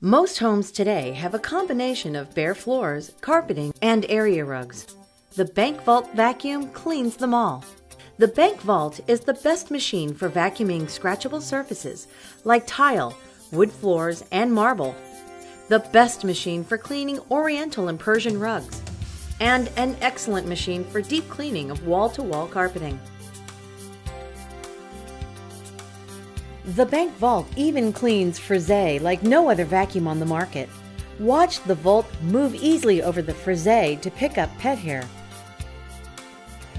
Most homes today have a combination of bare floors, carpeting, and area rugs. The Bank Vault vacuum cleans them all. The Bank Vault is the best machine for vacuuming scratchable surfaces like tile, wood floors, and marble. The best machine for cleaning Oriental and Persian rugs. And an excellent machine for deep cleaning of wall to wall carpeting. The Bank Vault even cleans frisee like no other vacuum on the market. Watch the Vault move easily over the frisee to pick up pet hair.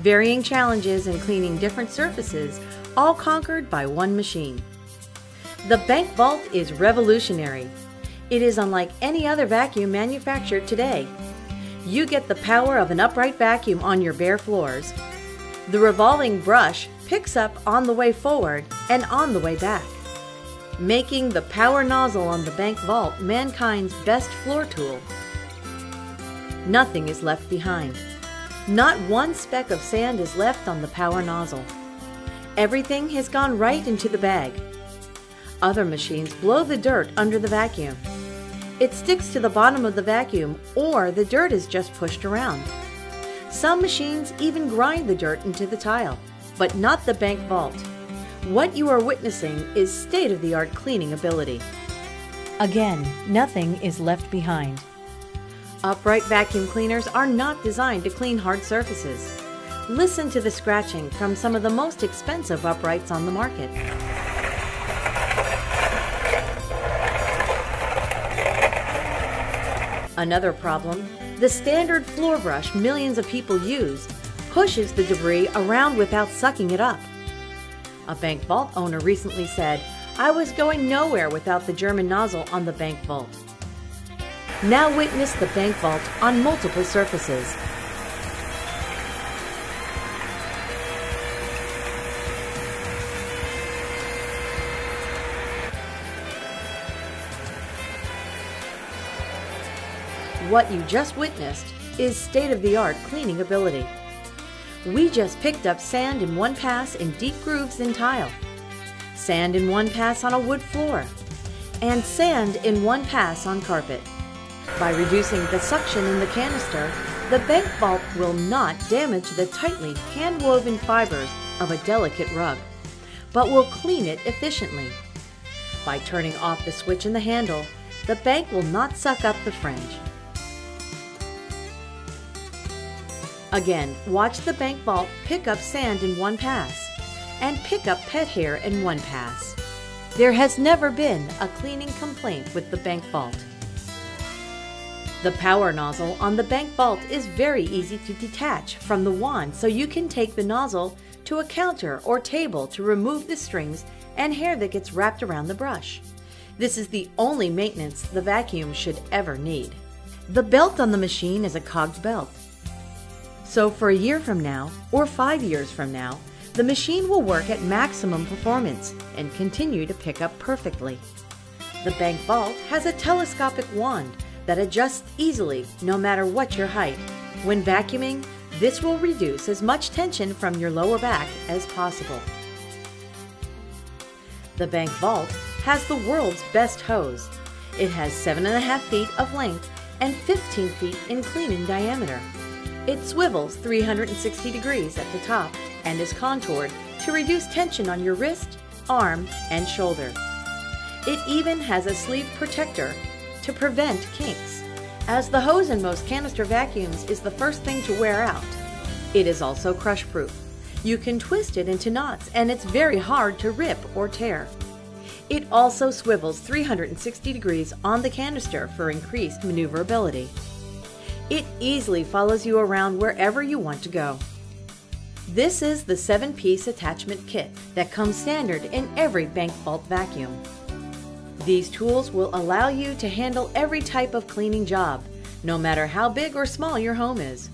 Varying challenges in cleaning different surfaces, all conquered by one machine. The Bank Vault is revolutionary. It is unlike any other vacuum manufactured today. You get the power of an upright vacuum on your bare floors. The revolving brush picks up on the way forward and on the way back, making the power nozzle on the Bank Vault mankind's best floor tool. Nothing is left behind. Not one speck of sand is left on the power nozzle. Everything has gone right into the bag. Other machines blow the dirt under the vacuum. It sticks to the bottom of the vacuum or the dirt is just pushed around. Some machines even grind the dirt into the tile but not the bank vault. What you are witnessing is state of the art cleaning ability. Again, nothing is left behind. Upright vacuum cleaners are not designed to clean hard surfaces. Listen to the scratching from some of the most expensive uprights on the market. Another problem the standard floor brush millions of people use pushes the debris around without sucking it up. A bank vault owner recently said, I was going nowhere without the German nozzle on the bank vault. Now witness the bank vault on multiple surfaces. What you just witnessed is state-of-the-art cleaning ability. We just picked up sand in one pass in deep grooves in tile, sand in one pass on a wood floor, and sand in one pass on carpet. By reducing the suction in the canister, the bank vault will not damage the tightly hand-woven fibers of a delicate rug, but will clean it efficiently. By turning off the switch in the handle, the bank will not suck up the fringe. Again, watch the bank vault pick up sand in one pass and pick up pet hair in one pass. There has never been a cleaning complaint with the bank vault. The power nozzle on the bank vault is very easy to detach from the wand so you can take the nozzle to a counter or table to remove the strings and hair that gets wrapped around the brush. This is the only maintenance the vacuum should ever need. The belt on the machine is a cogged belt. So for a year from now, or five years from now, the machine will work at maximum performance and continue to pick up perfectly. The Bank Vault has a telescopic wand that adjusts easily no matter what your height. When vacuuming, this will reduce as much tension from your lower back as possible. The Bank Vault has the world's best hose. It has 7.5 feet of length and 15 feet in cleaning diameter. It swivels 360 degrees at the top and is contoured to reduce tension on your wrist, arm, and shoulder. It even has a sleeve protector to prevent kinks, as the hose in most canister vacuums is the first thing to wear out. It is also crush proof. You can twist it into knots and it's very hard to rip or tear. It also swivels 360 degrees on the canister for increased maneuverability. It easily follows you around wherever you want to go. This is the 7-piece attachment kit that comes standard in every Bank Vault vacuum. These tools will allow you to handle every type of cleaning job, no matter how big or small your home is.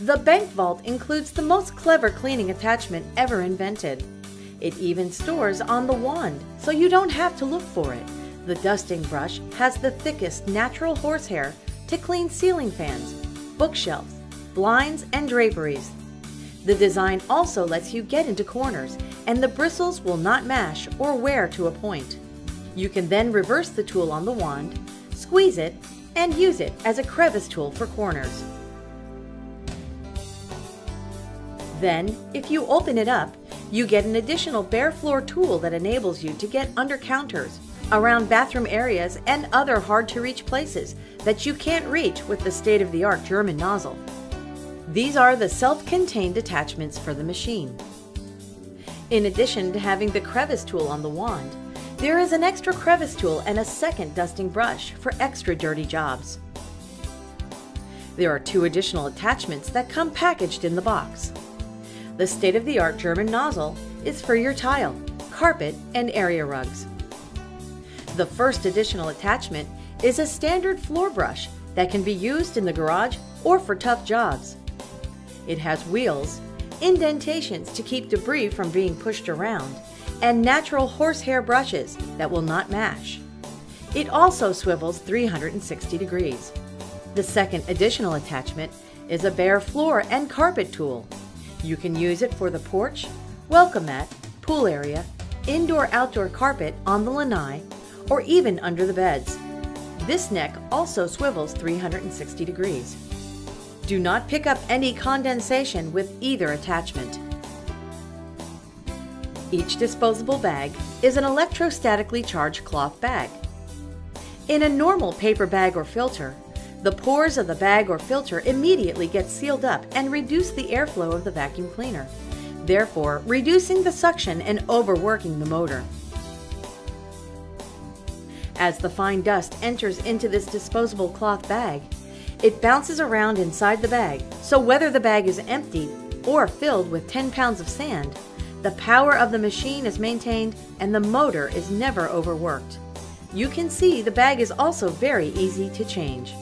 The Bank Vault includes the most clever cleaning attachment ever invented. It even stores on the wand, so you don't have to look for it. The dusting brush has the thickest natural horsehair to clean ceiling fans, bookshelves, blinds, and draperies. The design also lets you get into corners, and the bristles will not mash or wear to a point. You can then reverse the tool on the wand, squeeze it, and use it as a crevice tool for corners. Then, if you open it up, you get an additional bare floor tool that enables you to get under counters, around bathroom areas, and other hard to reach places that you can't reach with the state of the art German nozzle. These are the self contained attachments for the machine. In addition to having the crevice tool on the wand, there is an extra crevice tool and a second dusting brush for extra dirty jobs. There are two additional attachments that come packaged in the box. The state-of-the-art German nozzle is for your tile, carpet, and area rugs. The first additional attachment is a standard floor brush that can be used in the garage or for tough jobs. It has wheels, indentations to keep debris from being pushed around, and natural horsehair brushes that will not mash. It also swivels 360 degrees. The second additional attachment is a bare floor and carpet tool. You can use it for the porch, welcome mat, pool area, indoor-outdoor carpet on the lanai, or even under the beds. This neck also swivels 360 degrees. Do not pick up any condensation with either attachment. Each disposable bag is an electrostatically charged cloth bag. In a normal paper bag or filter, the pores of the bag or filter immediately get sealed up and reduce the airflow of the vacuum cleaner, therefore reducing the suction and overworking the motor. As the fine dust enters into this disposable cloth bag, it bounces around inside the bag, so whether the bag is empty or filled with 10 pounds of sand, the power of the machine is maintained and the motor is never overworked. You can see the bag is also very easy to change.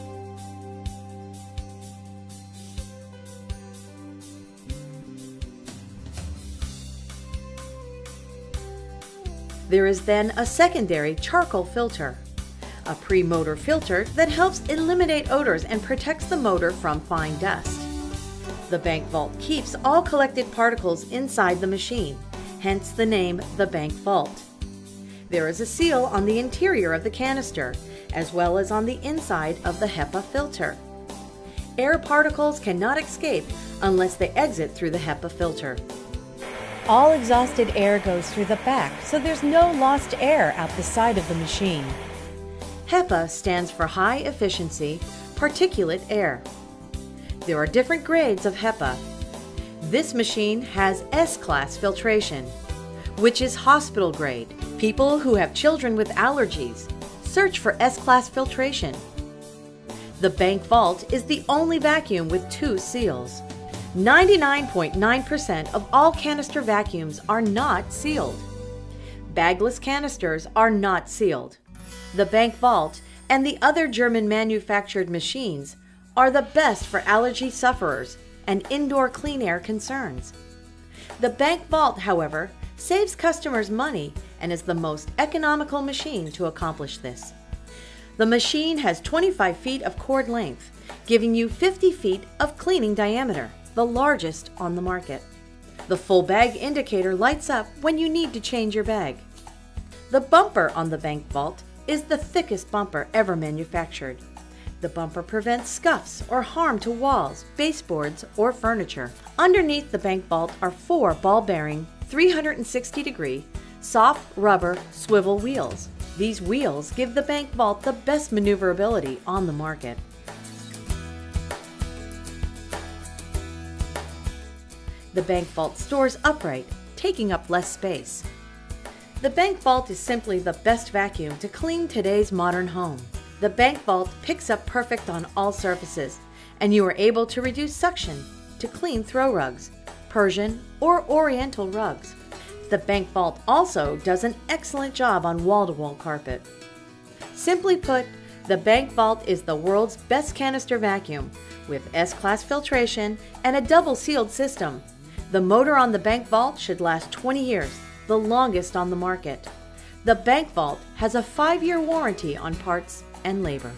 There is then a secondary charcoal filter, a pre-motor filter that helps eliminate odors and protects the motor from fine dust. The bank vault keeps all collected particles inside the machine, hence the name the bank vault. There is a seal on the interior of the canister, as well as on the inside of the HEPA filter. Air particles cannot escape unless they exit through the HEPA filter. All exhausted air goes through the back, so there's no lost air out the side of the machine. HEPA stands for High Efficiency Particulate Air. There are different grades of HEPA. This machine has S-class filtration, which is hospital grade. People who have children with allergies search for S-class filtration. The Bank Vault is the only vacuum with two seals. 99.9% of all canister vacuums are not sealed. Bagless canisters are not sealed. The Bank Vault and the other German manufactured machines are the best for allergy sufferers and indoor clean air concerns. The Bank Vault, however, saves customers money and is the most economical machine to accomplish this. The machine has 25 feet of cord length, giving you 50 feet of cleaning diameter the largest on the market. The full bag indicator lights up when you need to change your bag. The bumper on the Bank Vault is the thickest bumper ever manufactured. The bumper prevents scuffs or harm to walls, baseboards, or furniture. Underneath the Bank Vault are four ball bearing, 360 degree, soft rubber swivel wheels. These wheels give the Bank Vault the best maneuverability on the market. The Bank Vault stores upright, taking up less space. The Bank Vault is simply the best vacuum to clean today's modern home. The Bank Vault picks up perfect on all surfaces, and you are able to reduce suction to clean throw rugs, Persian or Oriental rugs. The Bank Vault also does an excellent job on wall-to-wall carpet. Simply put, the Bank Vault is the world's best canister vacuum with S-Class filtration and a double sealed system the motor on the Bank Vault should last 20 years, the longest on the market. The Bank Vault has a five year warranty on parts and labor.